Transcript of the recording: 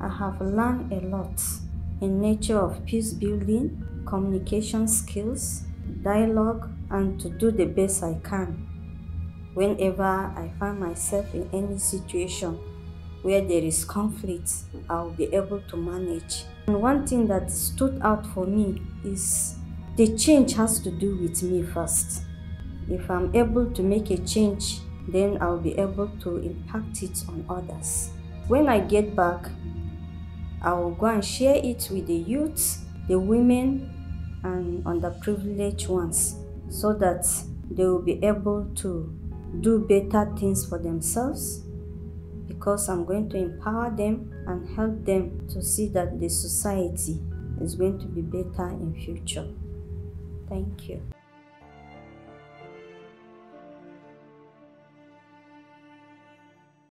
I have learned a lot in nature of peace building, communication skills, dialogue, and to do the best I can whenever I find myself in any situation where there is conflict, I'll be able to manage. And one thing that stood out for me is the change has to do with me first. If I'm able to make a change, then I'll be able to impact it on others. When I get back, I will go and share it with the youth, the women, and underprivileged ones so that they will be able to do better things for themselves because I'm going to empower them and help them to see that the society is going to be better in future. Thank you.